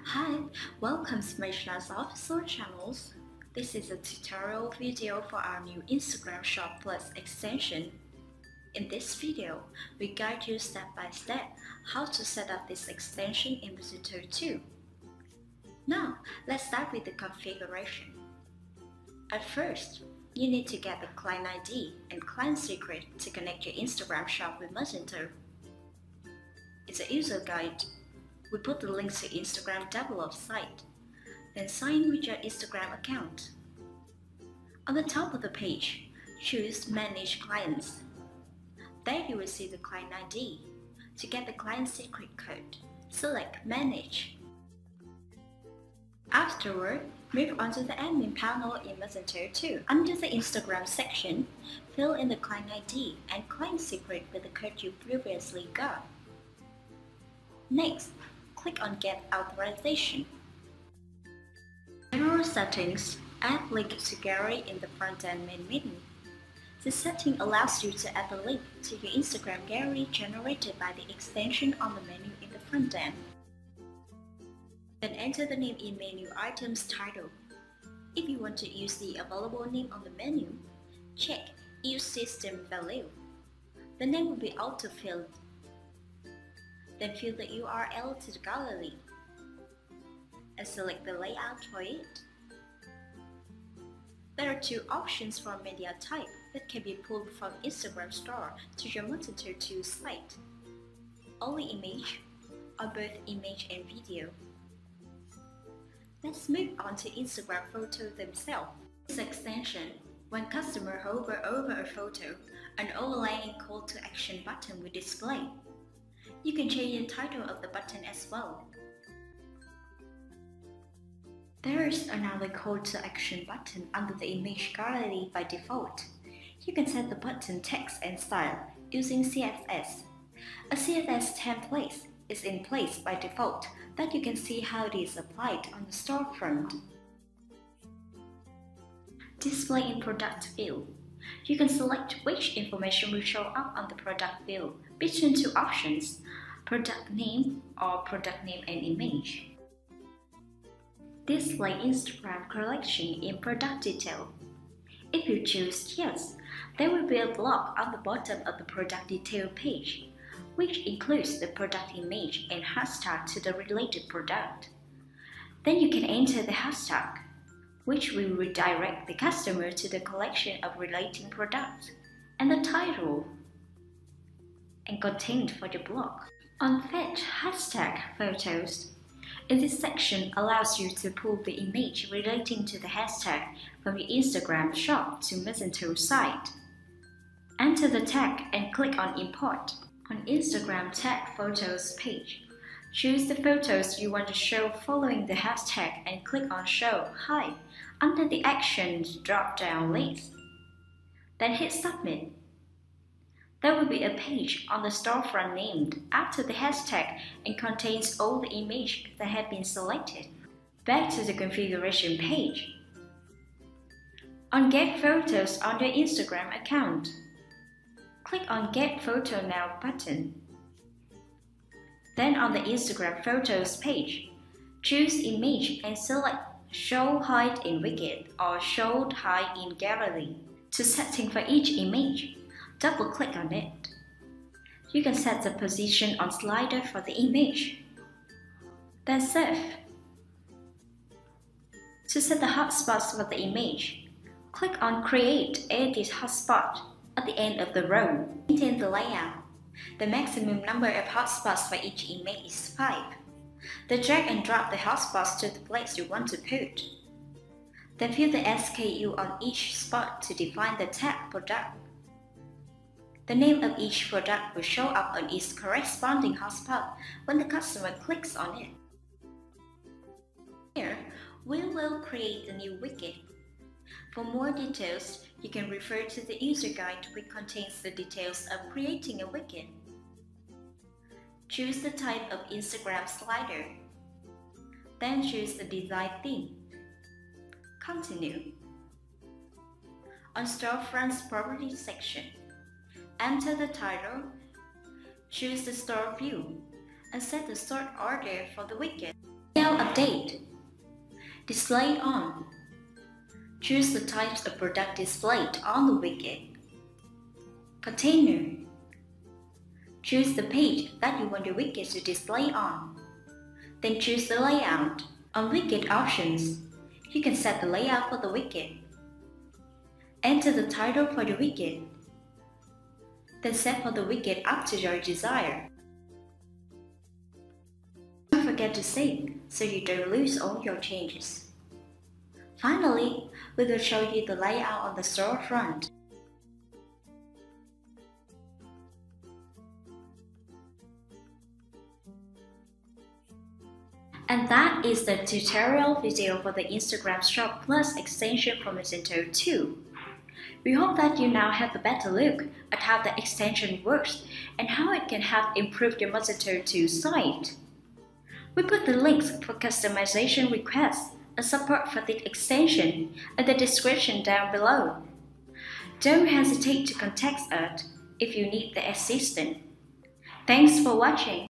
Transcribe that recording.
Hi, welcome to Magenest's official channels. This is a tutorial video for our new Instagram Shop Plus extension. In this video, we guide you step by step how to set up this extension in Magento 2. Now, let's start with the configuration. At first, you need to get the client ID and client secret to connect your Instagram shop with Magento. It's a user guide we put the links to Instagram develop site. Then sign in with your Instagram account. On the top of the page, choose Manage Clients. There you will see the client ID. To get the client secret code, select Manage. Afterward, move on to the admin panel in Magento 2. Under the Instagram section, fill in the client ID and client secret with the code you previously got. Next, click on Get Authorization. General Settings Add link to gallery in the front-end main menu. This setting allows you to add a link to your Instagram gallery generated by the extension on the menu in the front end. Then enter the name in menu items title. If you want to use the available name on the menu, check Use System Value. The name will be auto-filled then fill the URL to the gallery and select the layout for it. There are two options for media type that can be pulled from Instagram store to your Magento 2 site. Only image or both image and video. Let's move on to Instagram photos themselves. This extension, when customer hover over a photo, an overlaying call to action button will display. You can change the title of the button as well. There is another call to action button under the image gallery by default. You can set the button text and style using CSS. A CSS template is in place by default that you can see how it is applied on the storefront. Display in product view. You can select which information will show up on the product view between two options, product name or product name and image. Display Instagram collection in product detail. If you choose yes, there will be a block on the bottom of the product detail page, which includes the product image and hashtag to the related product. Then you can enter the hashtag which will redirect the customer to the collection of relating products, and the title and content for the blog. On Fetch hashtag photos, in this section allows you to pull the image relating to the hashtag from your Instagram shop to Magento site. Enter the tag and click on Import. On Instagram tag photos page, choose the photos you want to show following the hashtag and click on Show Hi under the Actions drop-down list. Then hit Submit. There will be a page on the storefront named after the hashtag and contains all the images that have been selected. Back to the configuration page. On Get Photos on your Instagram account, click on Get Photo Now button. Then on the Instagram Photos page, choose Image and select Show Hide in Widget or Show Hide in Gallery. To setting for each image, double-click on it. You can set the position on slider for the image. Then save. To set the hotspots for the image, click on Create Edit Hotspot at the end of the row. Maintain the layout. The maximum number of hotspots for each image is 5. Then drag and drop the hotspots to the place you want to put. Then fill the SKU on each spot to define the tag product. The name of each product will show up on its corresponding hotspot when the customer clicks on it. Here, we will create a new widget. For more details, you can refer to the user guide which contains the details of creating a widget. Choose the type of Instagram slider. Then choose the design theme. Continue. On Storefront's Properties section, enter the title, choose the store view, and set the sort order for the widget. Now update. Display on. Choose the types of product displayed on the widget. Container. Choose the page that you want your widget to display on. Then choose the layout. On widget options, you can set the layout for the widget. Enter the title for the widget. Then set for the widget up to your desire. Don't forget to save so you don't lose all your changes. Finally, we will show you the layout on the storefront. And that is the tutorial video for the Instagram Shop Plus extension for Magento 2. We hope that you now have a better look at how the extension works and how it can help improve your Magento 2 site. We put the links for customization requests and support for the extension in the description down below. Don't hesitate to contact us if you need the assistance. Thanks for watching.